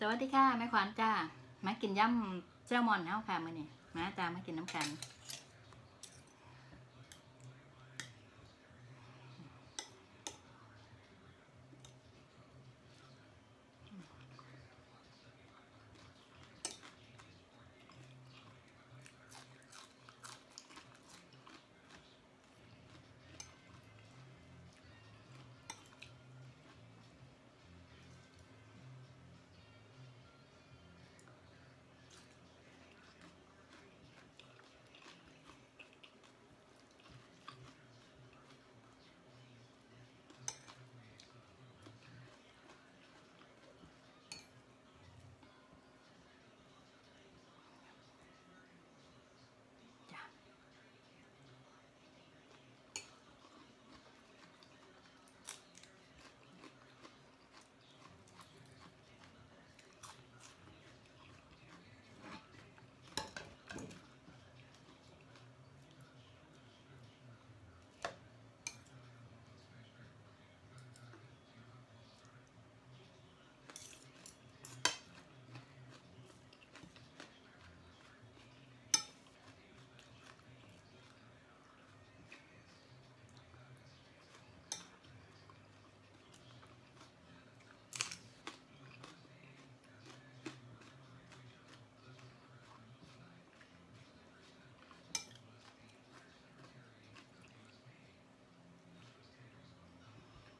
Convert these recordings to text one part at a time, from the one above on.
สวัสดีค่ะแม่ขวัญจ้ามากินย่ำแซลมอนเฮาค่ะมื้อนี้มาจ้ามากินน้ำกัน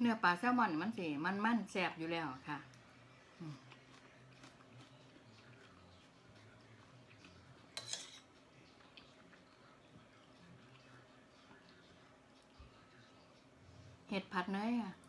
เนื้อปลาแซลมอนมันสิมันมันแสบอยู่แล้วค่ะเห็ดผัดเนยอะ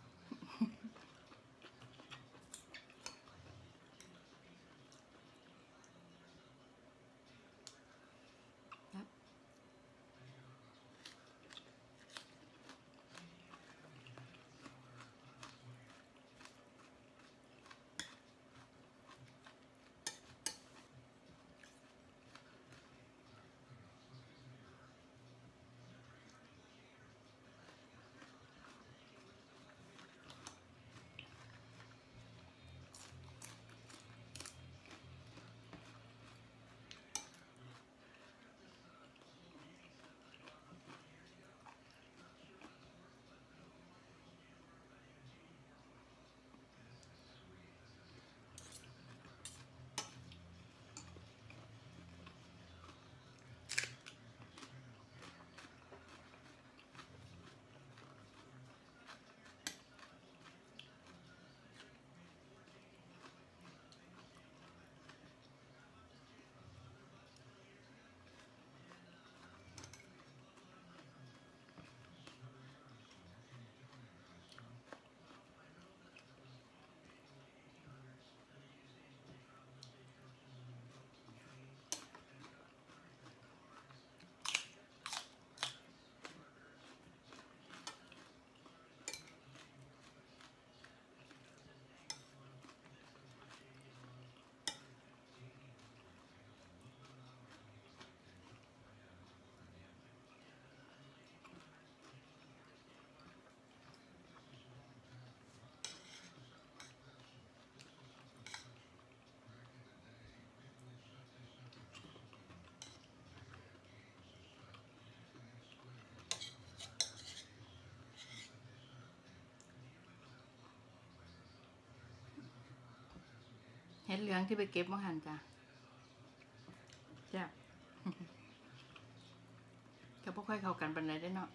ห็ดเหลืองที่ไปเก็บมาหันจ้ะจ้ะก็บ่ค่อยเข้ากันปันไดได้เนาะ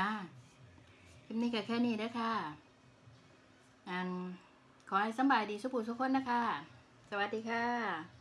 จ้าคลิปนี้ก็แค่นี้นะค่ะอันขอให้สบายดีสุขผู้ทุขคนนะคะ สวัสดีค่ะ